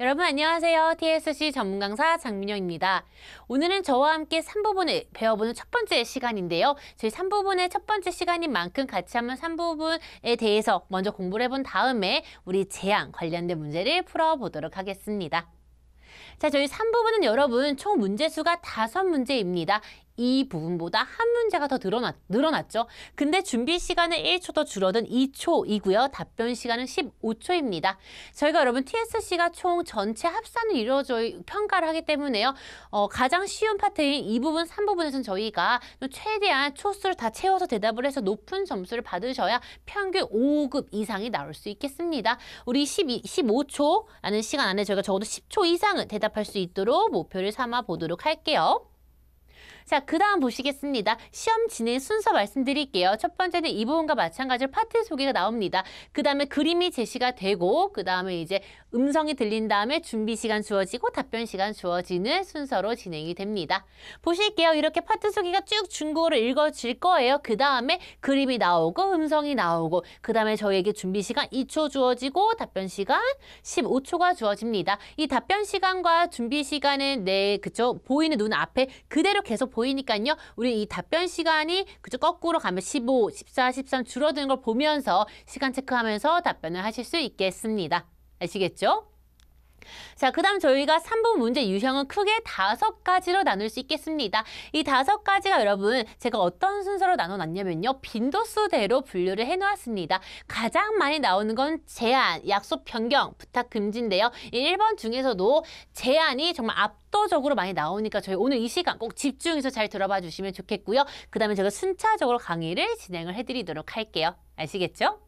여러분 안녕하세요. TSC 전문 강사 장민영입니다. 오늘은 저와 함께 3부분을 배워보는 첫 번째 시간인데요. 저희 3부분의 첫 번째 시간인 만큼 같이 한번 3부분에 대해서 먼저 공부를 해본 다음에 우리 재앙 관련된 문제를 풀어보도록 하겠습니다. 자, 저희 3부분은 여러분 총 문제수가 다섯 문제입니다. 이 부분보다 한 문제가 더 늘어났, 늘어났죠. 근데 준비 시간은 1초 더 줄어든 2초이고요. 답변 시간은 15초입니다. 저희가 여러분 TSC가 총 전체 합산을 이루어져 평가를 하기 때문에요. 어, 가장 쉬운 파트인 이 부분, 3부분에서는 저희가 최대한 초수를 다 채워서 대답을 해서 높은 점수를 받으셔야 평균 5급 이상이 나올 수 있겠습니다. 우리 12, 15초라는 시간 안에 저희가 적어도 10초 이상은 대답할 수 있도록 목표를 삼아 보도록 할게요. 자, 그 다음 보시겠습니다. 시험 진행 순서 말씀드릴게요. 첫 번째는 이 부분과 마찬가지로 파트 소개가 나옵니다. 그 다음에 그림이 제시가 되고, 그 다음에 이제 음성이 들린 다음에 준비 시간 주어지고 답변 시간 주어지는 순서로 진행이 됩니다. 보실게요. 이렇게 파트 소개가 쭉 중국어로 읽어질 거예요. 그 다음에 그림이 나오고, 음성이 나오고, 그 다음에 저희에게 준비 시간 2초 주어지고, 답변 시간 15초가 주어집니다. 이 답변 시간과 준비 시간은 내, 그쵸, 보이는 눈 앞에 그대로 계속 보이니까요. 우리 이 답변 시간이 그저 거꾸로 가면 15, 14, 13 줄어드는 걸 보면서 시간 체크하면서 답변을 하실 수 있겠습니다. 아시겠죠? 자, 그 다음 저희가 3번 문제 유형은 크게 다섯 가지로 나눌 수 있겠습니다. 이 다섯 가지가 여러분 제가 어떤 순서로 나눠놨냐면요. 빈도수대로 분류를 해놓았습니다. 가장 많이 나오는 건 제한, 약속 변경, 부탁 금지인데요. 이 1번 중에서도 제한이 정말 압도적으로 많이 나오니까 저희 오늘 이 시간 꼭 집중해서 잘 들어봐 주시면 좋겠고요. 그 다음에 제가 순차적으로 강의를 진행을 해드리도록 할게요. 아시겠죠?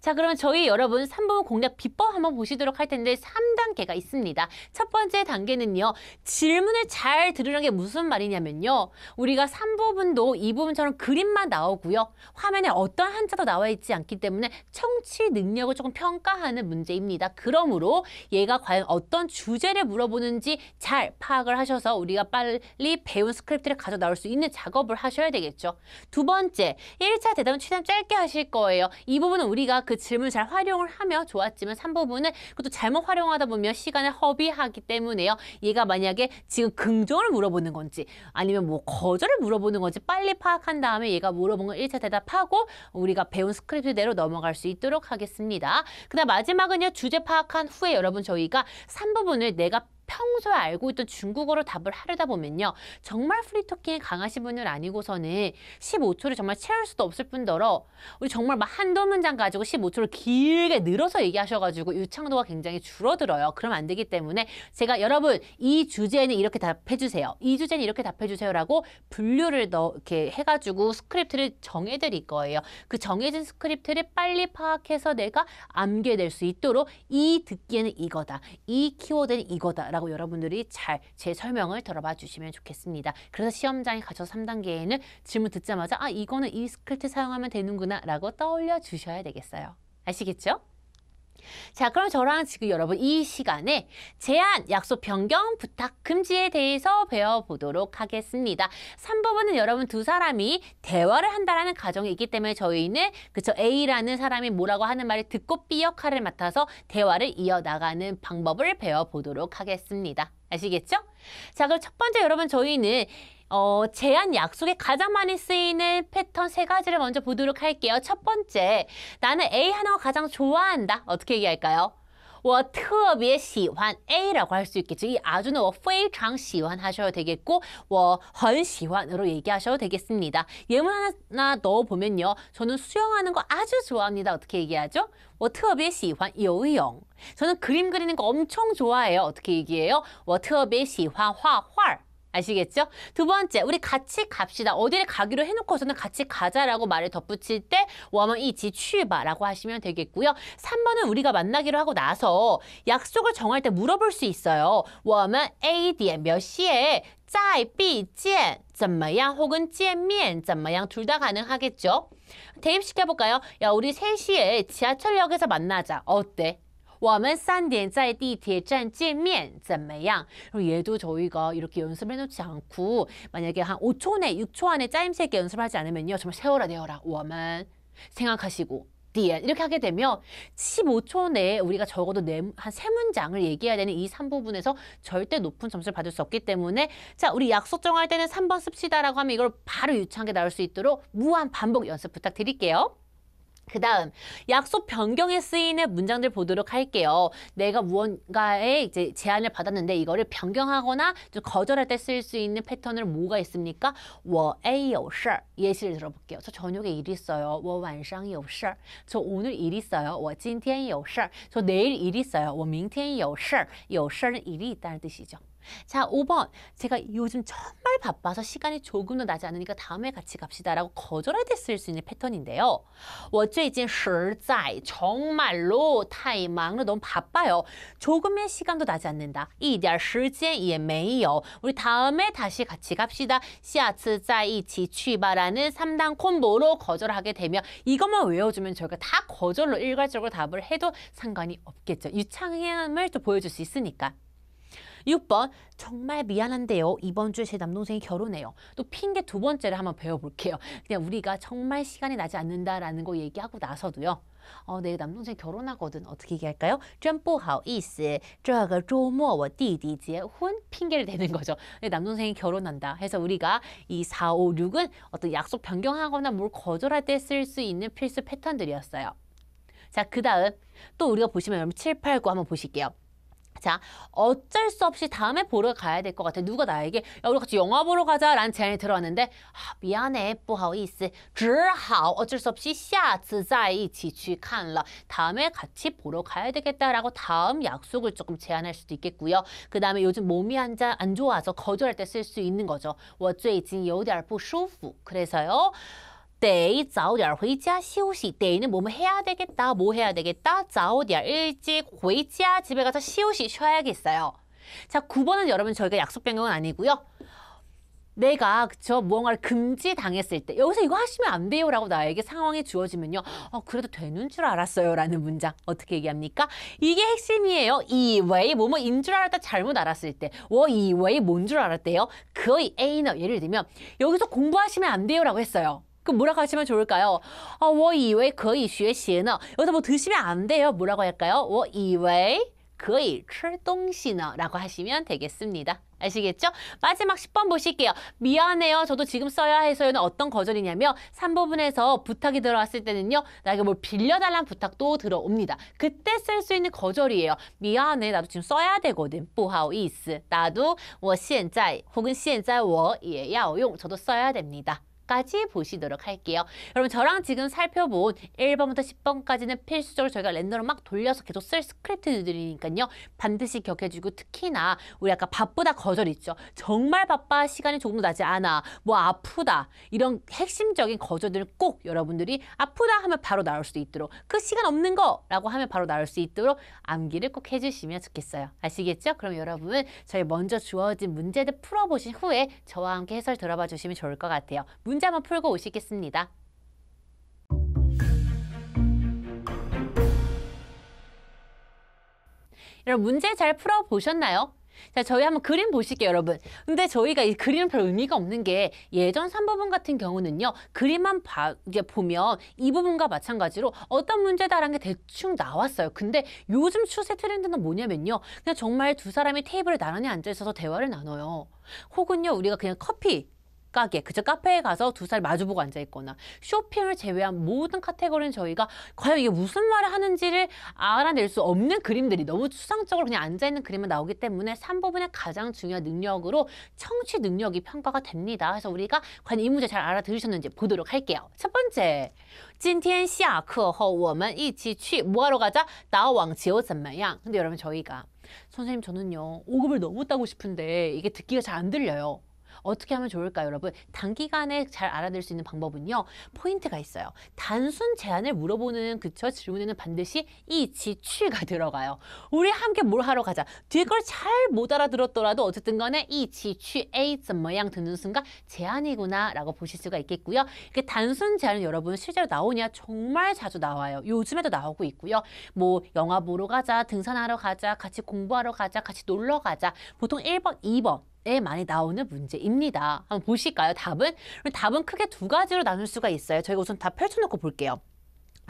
자, 그러면 저희 여러분 3부 공략 비법 한번 보시도록 할 텐데 3단계가 있습니다. 첫 번째 단계는요. 질문을 잘 들으는 게 무슨 말이냐면요. 우리가 3부분도 2부분처럼 그림만 나오고요. 화면에 어떤 한자도 나와 있지 않기 때문에 청취 능력을 조금 평가하는 문제입니다. 그러므로 얘가 과연 어떤 주제를 물어보는지 잘 파악을 하셔서 우리가 빨리 배운 스크립트를 가져 나올 수 있는 작업을 하셔야 되겠죠. 두 번째, 1차 대답은 최대한 짧게 하실 거예요. 이 부분은 우리가 그 질문을 잘 활용을 하며 좋았지만 3부분은 그것도 잘못 활용하다 보면 시간을 허비하기 때문에요. 얘가 만약에 지금 긍정을 물어보는 건지 아니면 뭐 거절을 물어보는 건지 빨리 파악한 다음에 얘가 물어본 걸 1차 대답하고 우리가 배운 스크립트대로 넘어갈 수 있도록 하겠습니다. 그다음 마지막은요. 주제 파악한 후에 여러분 저희가 3부분을 내가 평소에 알고 있던 중국어로 답을 하려다 보면요. 정말 프리토킹에 강하신 분은 아니고서는 15초를 정말 채울 수도 없을 뿐더러 우리 정말 막 한두 문장 가지고 15초를 길게 늘어서 얘기하셔가지고 유창도가 굉장히 줄어들어요. 그러면 안 되기 때문에 제가 여러분 이 주제는 이렇게 답해주세요. 이 주제는 이렇게 답해주세요라고 분류를 넣 이렇게 해가지고 스크립트를 정해드릴 거예요. 그 정해진 스크립트를 빨리 파악해서 내가 암기해낼 수 있도록 이 듣기에는 이거다. 이 키워드는 이거다. 라고 여러분들이 잘 제 설명을 들어봐 주시면 좋겠습니다. 그래서 시험장에 가셔서 3단계에는 질문 듣자마자 아 이거는 이 스크립트 사용하면 되는구나 라고 떠올려 주셔야 되겠어요. 아시겠죠? 자, 그럼 저랑 지금 여러분 이 시간에 제한, 약속 변경, 부탁 금지에 대해서 배워보도록 하겠습니다. 3부분은 여러분 두 사람이 대화를 한다라는 가정이 있기 때문에 저희는 그쵸 A라는 사람이 뭐라고 하는 말을 듣고 B 역할을 맡아서 대화를 이어나가는 방법을 배워보도록 하겠습니다. 아시겠죠? 자, 그럼 첫 번째 여러분 저희는 어, 제한 약속에 가장 많이 쓰이는 패턴 세 가지를 먼저 보도록 할게요. 첫 번째, 나는 A 하나가 가장 좋아한다. 어떻게 얘기할까요? 我特别喜欢 A라고 할 수 있겠죠. 이 아주는 我非常喜欢 하셔도 되겠고 我很喜欢으로 얘기하셔도 되겠습니다. 예문 하나 넣어보면요. 저는 수영하는 거 아주 좋아합니다. 어떻게 얘기하죠? 我特别喜欢游泳. 저는 그림 그리는 거 엄청 좋아해요. 어떻게 얘기해요? 我特别喜欢画画. 아시겠죠? 두 번째, 우리 같이 갑시다. 어디를 가기로 해놓고서는 같이 가자라고 말을 덧붙일 때 워먼 이지 취바라고 하시면 되겠고요. 3번은 우리가 만나기로 하고 나서 약속을 정할 때 물어볼 수 있어요. 워먼 A D 몇 시에 在必见怎么样 혹은 见面怎么样둘 다 가능하겠죠? 대입시켜 볼까요? 야, 우리 3시에 지하철역에서 만나자. 어때? 我们三点在地铁站见面怎么样? 그리고 얘도 저희가 이렇게 연습해 놓지 않고 만약에 한 5초 내, 6초 안에 짜임새 있게 연습하지 않으면요. 정말 세워라 내어라. 我们 생각하시고 点이렇게 하게 되면 15초 내에 우리가 적어도 네, 한 세 문장을 얘기해야 되는 이 3부분에서 절대 높은 점수를 받을 수 없기 때문에 자 우리 약속 정할 때는 3번 씁시다라고 하면 이걸 바로 유창하게 나올 수 있도록 무한 반복 연습 부탁드릴게요. 그 다음 약속 변경에 쓰이는 문장들 보도록 할게요. 내가 무언가에 이제 제안을 받았는데 이거를 변경하거나 좀 거절할 때 쓸 수 있는 패턴을 뭐가 있습니까? 我 A 有事 예시를 들어볼게요. 저 저녁에 일 있어요. 我晚上有事저 오늘 일 있어요. 我今天有事저 내일 일 있어요. 我明天有事有事는 일이 있다는 뜻이죠. 자, 5번. 제가 요즘 정말 바빠서 시간이 조금도 나지 않으니까 다음에 같이 갑시다라고 거절할 때 쓸 수 있는 패턴인데요. 我最近实在 정말로 太忙了 너무 바빠요. 조금의 시간도 나지 않는다. 一点时间也没有. 우리 다음에 다시 같이 갑시다. 下次再一起去吧라는 3단 콤보로 거절하게 되면 이것만 외워주면 저희가 다 거절로 일괄적으로 답을 해도 상관이 없겠죠. 유창함을 또 보여줄 수 있으니까. 6번 정말 미안한데요. 이번 주에 제 남동생이 결혼해요. 또 핑계 두 번째를 한번 배워볼게요. 그냥 우리가 정말 시간이 나지 않는다라는 거 얘기하고 나서도요. 어, 내 남동생 결혼하거든. 어떻게 얘기할까요? 真不好意思这个周末我弟弟结婚 핑계를 대는 거죠. 내 남동생이 결혼한다. 해서 우리가 이 4, 5, 6은 어떤 약속 변경하거나 뭘 거절할 때 쓸 수 있는 필수 패턴들이었어요. 자, 그 다음 또 우리가 보시면 여러분 7, 8, 9 한번 보실게요. 자, 어쩔 수 없이 다음에 보러 가야 될 것 같아. 누가 나에게 야, 우리 같이 영화 보러 가자라는 제안이 들어왔는데 아, 미안해, 不好意思,只好 어쩔 수 없이 下次再一起去看了. 다음에 같이 보러 가야 되겠다라고 다음 약속을 조금 제안할 수도 있겠고요. 그 다음에 요즘 몸이 안, 자, 안 좋아서 거절할 때 쓸 수 있는 거죠. 我最近有点不舒服. 그래서요. 得早点回家休息.得는 뭐뭐 해야 되겠다. 뭐 해야 되겠다. 早点 일찍 回家 집에 가서休息 쉬어야겠어요. 자, 9번은 여러분 저희가 약속 변경은 아니고요. 내가 그쵸 무언가를 금지당했을 때 여기서 이거 하시면 안 돼요라고 나에게 상황이 주어지면요. 어 그래도 되는 줄 알았어요라는 문장 어떻게 얘기합니까? 이게 핵심이에요. 이외 뭐뭐인 줄 알았다 잘못 알았을 때, 워 이외 뭔줄 알았대요. 거의 A너 예를 들면 여기서 공부하시면 안 돼요라고 했어요. 그 뭐라고 하시면 좋을까요? 어, 我以为可以学习呢. 여기서 뭐 드시면 안 돼요. 뭐라고 할까요? 我以为可以吃东西呢. 라고 하시면 되겠습니다. 아시겠죠? 마지막 10번 보실게요. 미안해요. 저도 지금 써야 해서요는 어떤 거절이냐면 3부분에서 부탁이 들어왔을 때는요. 나에게 뭘 빌려달라는 부탁도 들어옵니다. 그때 쓸 수 있는 거절이에요. 미안해. 나도 지금 써야 되거든. 不好意思. 나도 我现在 혹은 现在我也要用. 저도 써야 됩니다. 까지 보시도록 할게요. 여러분 저랑 지금 살펴본 1번부터 10번까지는 필수적으로 저희가 랜덤으로 막 돌려서 계속 쓸 스크립트들이니까요. 반드시 기억해주고 특히나 우리 아까 바쁘다 거절 있죠. 정말 바빠 시간이 조금 나지 않아. 뭐 아프다. 이런 핵심적인 거절들을 꼭 여러분들이 아프다 하면 바로 나올 수 있도록 그 시간 없는 거라고 하면 바로 나올 수 있도록 암기를 꼭 해주시면 좋겠어요. 아시겠죠? 그럼 여러분 저희 먼저 주어진 문제들 풀어보신 후에 저와 함께 해설 들어봐 주시면 좋을 것 같아요. 문제 한번 풀고 오시겠습니다. 여러분 문제 잘 풀어보셨나요? 자, 저희 한번 그림 보실게요, 여러분. 근데 저희가 이 그림은 별 의미가 없는 게 예전 3부분 같은 경우는요. 그림만 봐, 이제 보면 이 부분과 마찬가지로 어떤 문제다라는 게 대충 나왔어요. 근데 요즘 추세 트렌드는 뭐냐면요. 그냥 정말 두 사람이 테이블에 나란히 앉아 있어서 대화를 나눠요. 혹은요, 우리가 그냥 커피 가게, 그저 카페에 가서 두 살 마주보고 앉아있거나 쇼핑을 제외한 모든 카테고리는 저희가 과연 이게 무슨 말을 하는지를 알아낼 수 없는 그림들이 너무 추상적으로 그냥 앉아있는 그림만 나오기 때문에 3부분의 가장 중요한 능력으로 청취 능력이 평가가 됩니다. 그래서 우리가 과연 이 문제 잘 알아들으셨는지 보도록 할게요. 첫 번째, 今天下课后我们一起去 뭐하러 가자? 打网球怎么样? 근데 여러분 저희가 선생님 저는요 5급을 너무 따고 싶은데 이게 듣기가 잘 안 들려요. 어떻게 하면 좋을까요, 여러분? 단기간에 잘 알아낼 수 있는 방법은요. 포인트가 있어요. 단순 제안을 물어보는 그쵸 질문에는 반드시 이 지취가 들어가요. 우리 함께 뭘 하러 가자. 뒤에 걸 잘 못 알아들었더라도 어쨌든 간에 이 지취 에이츠 모양 듣는 순간 제안이구나라고 보실 수가 있겠고요. 이게 단순 제안은 여러분 실제로 나오냐 정말 자주 나와요. 요즘에도 나오고 있고요. 뭐 영화 보러 가자, 등산하러 가자, 같이 공부하러 가자, 같이 놀러 가자. 보통 1번, 2번 에 많이 나오는 문제입니다. 한번 보실까요? 답은? 답은 크게 두 가지로 나눌 수가 있어요. 저희가 우선 다 펼쳐놓고 볼게요.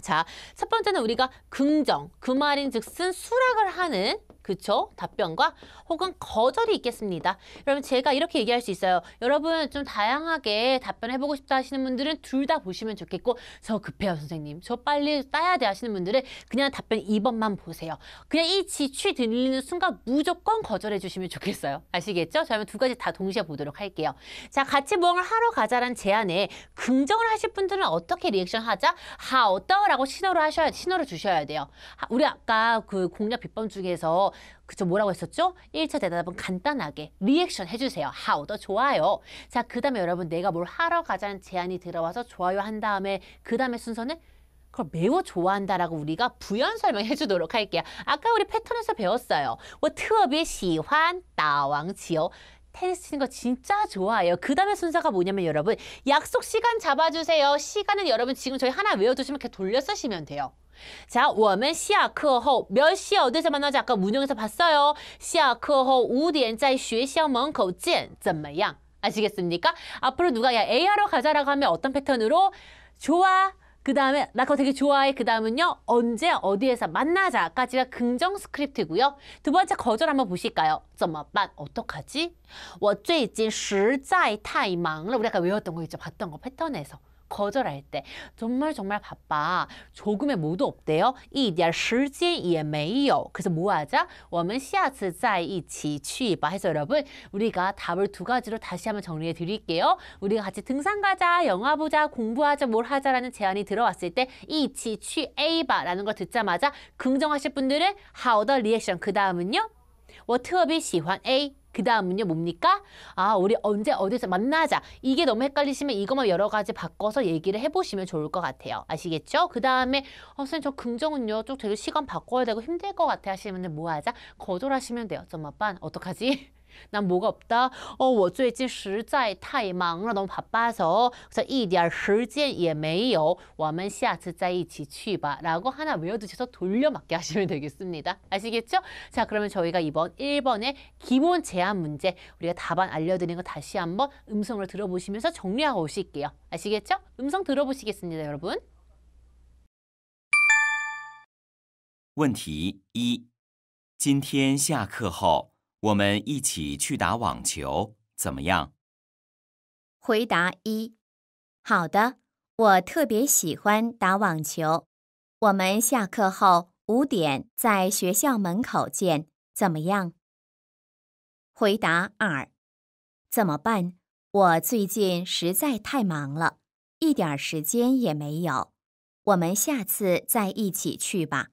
자, 첫 번째는 우리가 긍정, 그 말인 즉슨 수락을 하는 그쵸? 답변과 혹은 거절이 있겠습니다. 여러분 제가 이렇게 얘기할 수 있어요. 여러분 좀 다양하게 답변해보고 싶다 하시는 분들은 둘 다 보시면 좋겠고 저 급해요 선생님. 저 빨리 따야 돼 하시는 분들은 그냥 답변 2번만 보세요. 그냥 一起去 들리는 순간 무조건 거절해 주시면 좋겠어요. 아시겠죠? 자, 그러면 두 가지 다 동시에 보도록 할게요. 자, 같이 무언을 하러 가자란 제안에 긍정을 하실 분들은 어떻게 리액션 하자? 好的라고 신호를 하셔야 신호를 주셔야 돼요. 우리 아까 그 공략 비법 중에서 그쵸 뭐라고 했었죠? 1차 대답은 간단하게 리액션 해주세요. how 더 좋아요. 자, 그 다음에 여러분 내가 뭘 하러 가자는 제안이 들어와서 좋아요 한 다음에 그 다음에 순서는 그걸 매우 좋아한다라고 우리가 부연 설명해 주도록 할게요. 아까 우리 패턴에서 배웠어요. 我特别喜欢打网球. 테니스 치는 거 진짜 좋아해요. 그 다음에 순서가 뭐냐면 여러분 약속 시간 잡아주세요. 시간은 여러분 지금 저희 하나 외워두시면 이렇게 돌려 쓰시면 돼요. 자, 我们下课后몇 시에 어디서 만나자 아까 문영에서 봤어요. 下课后5点在学校门口见怎么样? 아시겠습니까? 앞으로 누가 야 A 하러 가자라고 하면 어떤 패턴으로 좋아 그 다음에 나 그거 되게 좋아해. 그 다음은요. 언제 어디에서 만나자까지가 긍정 스크립트고요. 두 번째 거절 한번 보실까요? 怎么办? 어떡하지? 我最近实在太忙了. 우리 아까 외웠던 거 있죠? 봤던 거 패턴에서. 거절할 때 정말 정말 바빠. 조금의 모도 없대요. 一点时间也没有. 그래서 뭐 하자? 我们下次再一起去吧. 해서 여러분 우리가 답을 두 가지로 다시 한번 정리해 드릴게요. 우리가 같이 등산 가자, 영화 보자, 공부하자, 뭘 하자라는 제안이 들어왔을 때 이치 취 A바라는 걸 듣자마자 긍정하실 분들은 how the reaction 그 다음은요. 워트업이 시환 A 그 다음은요 뭡니까? 아 우리 언제 어디서 만나자 이게 너무 헷갈리시면 이것만 여러 가지 바꿔서 얘기를 해보시면 좋을 것 같아요 아시겠죠? 그 다음에 어, 선생님 저 긍정은요 좀 되게 시간 바꿔야 되고 힘들 것 같아 하시면 뭐 하자? 거절하시면 돼요 좀 아빠 어떡하지? 난 뭐가 없다. 어, 我最近实在太忙了. 너무 바빠서. 그래서 一点时间也没有.我们下次再一起去吧. 라고 하나 외워두셔서 돌려맞게 하시면 되겠습니다. 아시겠죠? 자, 그러면 저희가 이번 1번의 기본 제한 문제 우리가 답안 알려드린 거 다시 한번 음성을 들어보시면서 정리하고 오실게요. 아시겠죠? 음성 들어보시겠습니다, 여러분. 问题一：今天下课后。 我们一起去打网球，怎么样？回答一：好的，我特别喜欢打网球。我们下课后五点在学校门口见，怎么样？回答二：怎么办？我最近实在太忙了，一点时间也没有。我们下次再一起去吧。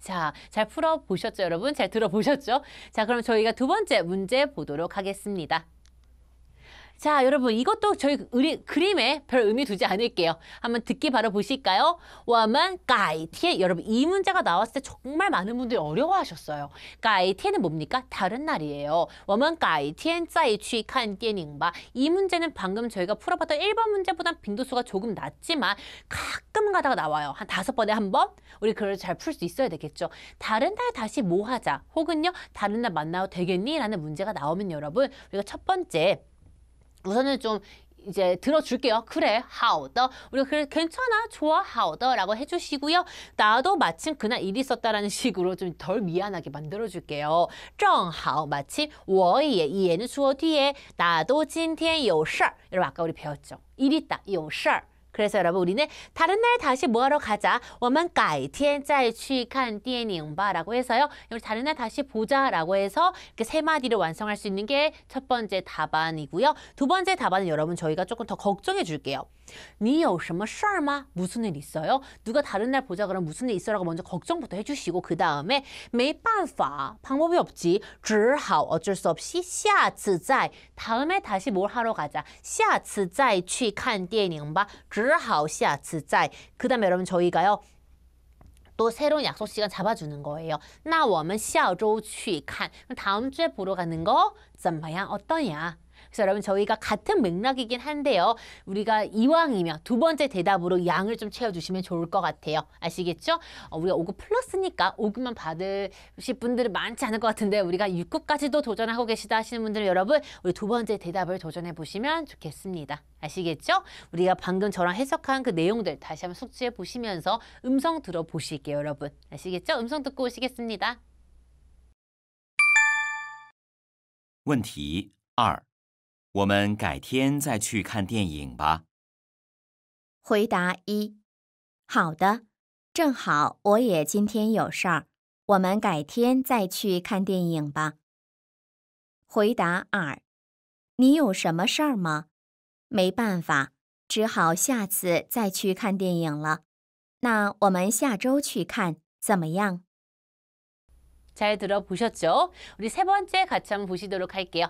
자, 잘 풀어보셨죠, 여러분? 잘 들어보셨죠? 자, 그럼 저희가 두 번째 문제 보도록 하겠습니다. 자, 여러분 이것도 저희 의리, 그림에 별 의미 두지 않을게요. 한번 듣기 바로 보실까요? 我们改天 여러분 이 문제가 나왔을 때 정말 많은 분들이 어려워하셨어요. 改天은 뭡니까? 다른 날이에요. 我们改天再去看电影吧 이 문제는 방금 저희가 풀어봤던 1번 문제보다 빈도수가 조금 낮지만 가끔 가다가 나와요. 한 다섯 번에 한 번? 우리 글을 잘풀 수 있어야 되겠죠. 다른 날 다시 뭐 하자 혹은요 다른 날 만나도 되겠니? 라는 문제가 나오면 여러분 우리가 첫 번째 우선은 좀 이제 들어줄게요. 그래, 하오더. 우리가 그래, 괜찮아, 좋아, 하오더라고 해주시고요. 나도 마침 그날 일이 있었다라는 식으로 좀 덜 미안하게 만들어줄게요. 正好 마침 我也얘는 뒤에 나도 今天有事 여러분 아까 우리 배웠죠. 일 있다, 有事 그래서 여러분 우리는 다른 날 다시 뭐하러 가자. 我们改天再去看电影吧라고 해서요. 우리 다른 날 다시 보자라고 해서 이렇게 세 마디를 완성할 수 있는 게 첫 번째 답안이고요. 두 번째 답안은 여러분 저희가 조금 더 걱정해 줄게요. 你有什么事儿吗? 무슨 일 있어요? 누가 다른 날 보자 그러면 무슨 일 있어라고 먼저 걱정부터 해주시고 그 다음에 没办法 방법이 없지 只好 어쩔 수 없이 下次再 다음에 다시 뭘 하러 가자 下次再去看电影吧 只好下次再그 다음에 여러분 저희가요 또 새로운 약속 시간 잡아주는 거예요. 那我们下周去看 다음 주에 보러 가는 거怎么样? 어떠냐? 그래서 여러분 저희가 같은 맥락이긴 한데요. 우리가 이왕이면 두 번째 대답으로 양을 좀 채워주시면 좋을 것 같아요. 아시겠죠? 어, 우리가 5급 플러스니까 5급만 받으실 분들은 많지 않을 것 같은데 우리가 6급까지도 도전하고 계시다 하시는 분들은 여러분 우리 두 번째 대답을 도전해 보시면 좋겠습니다. 아시겠죠? 우리가 방금 저랑 해석한 그 내용들 다시 한번 숙지해 보시면서 음성 들어 보실게요, 여러분. 아시겠죠? 음성 듣고 오시겠습니다. 问题二： 我们改天再去看电影吧。回答一：好的，正好我也今天有事儿，我们改天再去看电影吧。回答二：你有什么事儿吗？没办法，只好下次再去看电影了。那我们下周去看怎么样？ 잘 들어보셨죠? 우리 세 번째 같이 한번 보시도록 할게요.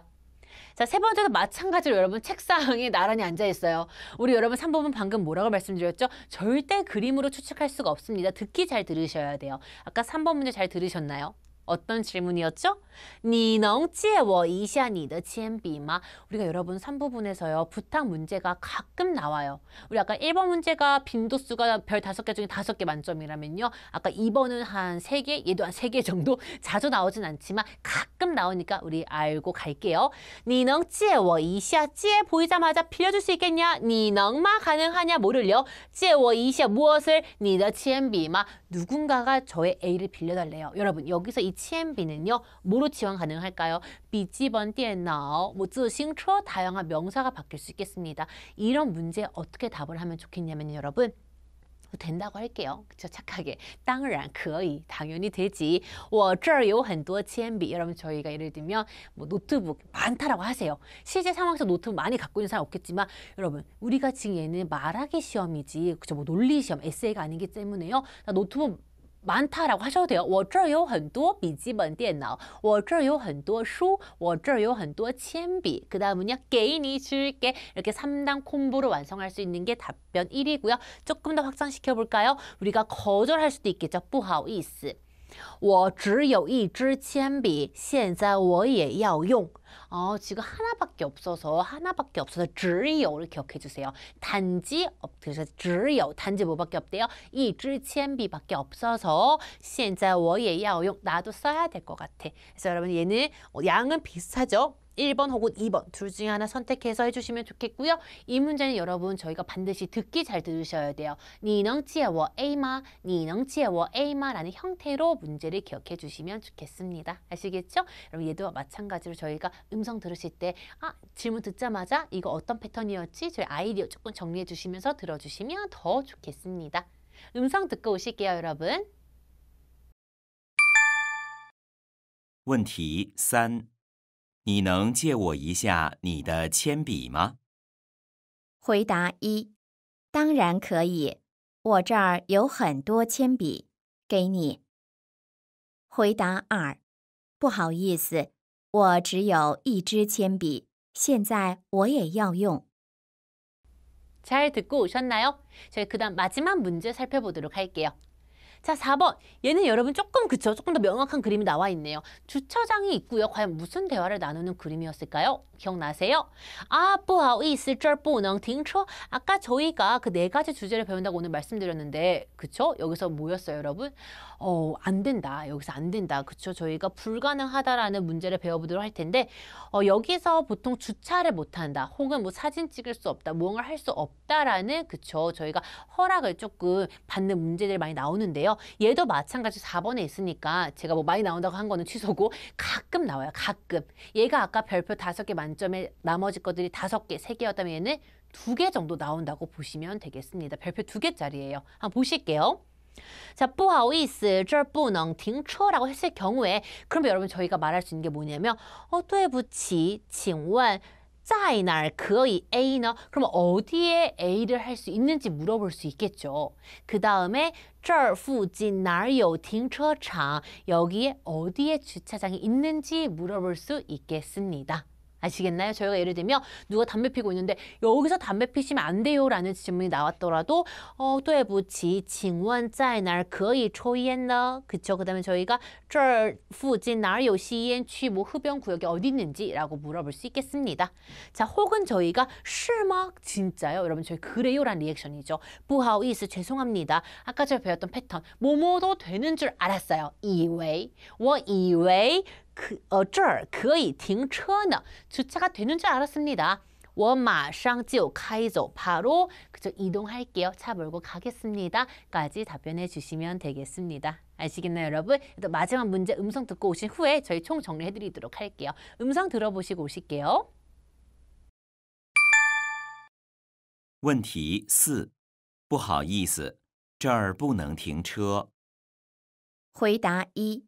자, 세 번째도 마찬가지로 여러분 책상에 나란히 앉아 있어요. 우리 여러분 3번은 방금 뭐라고 말씀드렸죠? 절대 그림으로 추측할 수가 없습니다. 듣기 잘 들으셔야 돼요. 아까 3번 문제 잘 들으셨나요? 어떤 질문이었죠? 你能借我一下你的铅笔吗? 우리가 여러분 3부분에서요. 부탁 문제가 가끔 나와요. 우리 아까 1번 문제가 빈도수가 별 5개 중에 5개 만점이라면요. 아까 2번은 한 3개, 얘도 한 3개 정도 자주 나오진 않지만 가끔 나오니까 우리 알고 갈게요. 你能借我一下?借 보이자마자 빌려줄 수 있겠냐? 你能吗? 가능하냐? 뭐를요? 借我一下 무엇을? 你的铅笔吗? 누군가가 저의 A를 빌려달래요. 여러분 여기서 이 치엔비는요. 뭐로 지원 가능할까요? 비지번, 电脑, 뭐, 自行车 다양한 명사가 바뀔 수 있겠습니다. 이런 문제에 어떻게 답을 하면 좋겠냐면 여러분 된다고 할게요. 그쵸? 착하게. 当然可以. 당연히 되지. 我这儿有很多铅笔. 여러분 저희가 예를 들면 뭐 노트북 많다라고 하세요. 실제 상황에서 노트북 많이 갖고 있는 사람 없겠지만 여러분 우리가 지금 얘는 말하기 시험이지 그쵸? 뭐 논리 시험, 에세이가 아니기 때문에요. 나 노트북 많다라고 하셔도 돼요. 我这儿有很多笔记本电脑.我这儿有很多书.我这儿有很多铅笔. 그 다음은요. 给你 줄게. 이렇게 3단 콤보로 완성할 수 있는 게 답변 1이고요. 조금 더 확장시켜 볼까요? 우리가 거절할 수도 있겠죠. 不好意思. 我只有一支铅笔,现在我也要用. 어, 지금 하나밖에 없어서 하나밖에 없어서 只有를 기억해 주세요. 단지 그래서 只有 단지 뭐밖에 없대요? 一支铅笔밖에 없어서 现在我也要用 나도 써야 될 것 같아. 그래서 여러분 얘는 어, 양은 비슷하죠? 1번 혹은 2번 둘 중에 하나 선택해서 해주시면 좋겠고요. 이 문제는 여러분 저희가 반드시 듣기 잘 들으셔야 돼요. 你能借我 A 吗?你能借我 A 吗? 라는 형태로 문제를 기억해 주시면 좋겠습니다. 아시겠죠? 여러분 얘도 마찬가지로 저희가 음성 들으실 때 아, 질문 듣자마자 이거 어떤 패턴이었지? 저희 아이디어 조금 정리해 주시면서 들어주시면 더 좋겠습니다. 음성 듣고 오실게요, 여러분. 问题三： 你能借我一下你的铅笔吗？回答一：当然可以，我这儿有很多铅笔，给你。回答二：不好意思，我只有一支铅笔，现在我也要用。 잘 듣고 오셨나요? 저희 그다음 마지막 문제 살펴보도록 할게요. 자, 4번. 얘는 여러분 조금 그쵸? 조금 더 명확한 그림이 나와 있네요. 주차장이 있고요. 과연 무슨 대화를 나누는 그림이었을까요? 기억나세요? 아, 不好意思,这儿不能停车. 아까 저희가 그 네 가지 주제를 배운다고 오늘 말씀드렸는데, 그쵸? 여기서 뭐였어요, 여러분? 어, 안 된다. 여기서 안 된다. 그쵸? 저희가 불가능하다라는 문제를 배워보도록 할 텐데, 어, 여기서 보통 주차를 못한다. 혹은 뭐 사진 찍을 수 없다. 무언가를 할 수 없다라는, 그쵸? 저희가 허락을 조금 받는 문제들이 많이 나오는데요. 얘도 마찬가지 4번에 있으니까 제가 뭐 많이 나온다고 한 거는 취소고 가끔 나와요. 가끔. 얘가 아까 별표 5개 만점에 나머지 것들이 5개, 3개였다면 얘는 2개 정도 나온다고 보시면 되겠습니다. 별표 2개짜리예요. 한번 보실게요. 자, 不好意思,这儿不能停车 라고 했을 경우에 그러면 여러분 저희가 말할 수 있는 게 뭐냐면 어, 对不起,请问 在哪儿可以 A 呢? 그럼 어디에 A를 할 수 있는지 물어볼 수 있겠죠. 그 다음에 这儿附近哪儿有停车场? 여기에 어디에 주차장이 있는지 물어볼 수 있겠습니다. 아시겠나요? 저희가 예를 들면 누가 담배 피고 있는데 여기서 담배 피시면 안 돼요라는 질문이 나왔더라도 어, 对不起,请问在哪儿可以抽烟呢? 그쵸? 그다음에 저희가 这儿附近哪儿有吸烟区, 뭐 흡연 구역이 어디 있는지라고 물어볼 수 있겠습니다. 자, 혹은 저희가 是吗? 진짜요? 여러분 저희 그래요란 리액션이죠. 不好意思, 죄송합니다. 아까 제가 배웠던 패턴. 뭐뭐도 되는 줄 알았어요. 以为,我以为 그, 어, 这儿可以停车呢. 주차가 되는 줄 알았습니다. 我马上就开走. 바로 그저 이동할게요. 차 몰고 가겠습니다. 까지 답변해 주시면 되겠습니다. 아시겠나요, 여러분? 또 마지막 문제 음성 듣고 오신 후에 저희 총 정리해 드리도록 할게요. 음성 들어보시고 오실게요. 问题四，不好意思，这儿不能停车。回答一：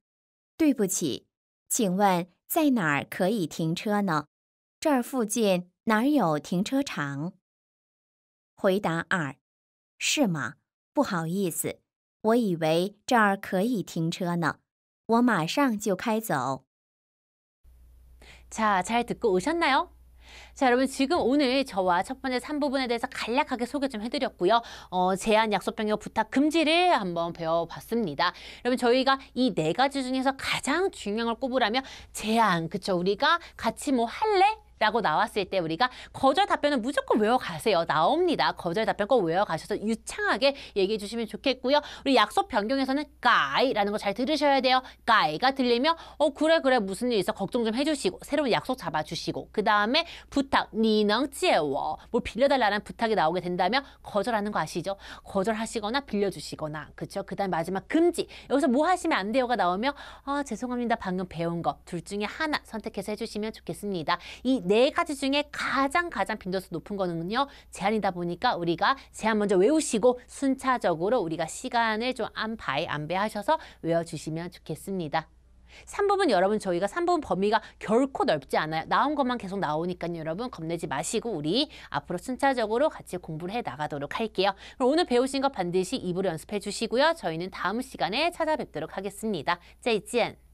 对不起， 请问在哪儿可以停车呢？这儿附近哪儿有停车场？回答二：是吗？不好意思，我以为这儿可以停车呢。我马上就开走。 자, 잘 듣고 오셨나요? 자, 여러분 지금 오늘 저와 첫 번째 3부분에 대해서 간략하게 소개 좀 해드렸고요. 어, 제한, 약속 변경, 부탁, 금지를 한번 배워봤습니다. 여러분 저희가 이 네 가지 중에서 가장 중요한 걸 꼽으라면 제한, 그쵸? 우리가 같이 뭐 할래? 라고 나왔을 때 우리가 거절 답변은 무조건 외워가세요. 나옵니다. 거절 답변 꼭 외워가셔서 유창하게 얘기해 주시면 좋겠고요. 우리 약속 변경에서는 까이라는 거 잘 들으셔야 돼요. 까이가 들리면 어 그래 그래 무슨 일 있어 걱정 좀 해주시고 새로운 약속 잡아주시고 그 다음에 부탁 니능 찌에워 뭘 빌려달라는 부탁이 나오게 된다면 거절하는 거 아시죠? 거절하시거나 빌려주시거나 그쵸? 그 다음에 마지막 금지 여기서 뭐 하시면 안 돼요가 나오면 아 죄송합니다 방금 배운 거 둘 중에 하나 선택해서 해주시면 좋겠습니다. 이네 가지 중에 가장 가장 빈도수 높은 거는요. 제한이다 보니까 우리가 제한 먼저 외우시고 순차적으로 우리가 시간을 좀 안바에 안배하셔서 외워주시면 좋겠습니다. 3부분 여러분 저희가 3부분 범위가 결코 넓지 않아요. 나온 것만 계속 나오니까 여러분 겁내지 마시고 우리 앞으로 순차적으로 같이 공부를 해 나가도록 할게요. 오늘 배우신 거 반드시 2부로 연습해 주시고요. 저희는 다음 시간에 찾아뵙도록 하겠습니다. 자, 이지엔.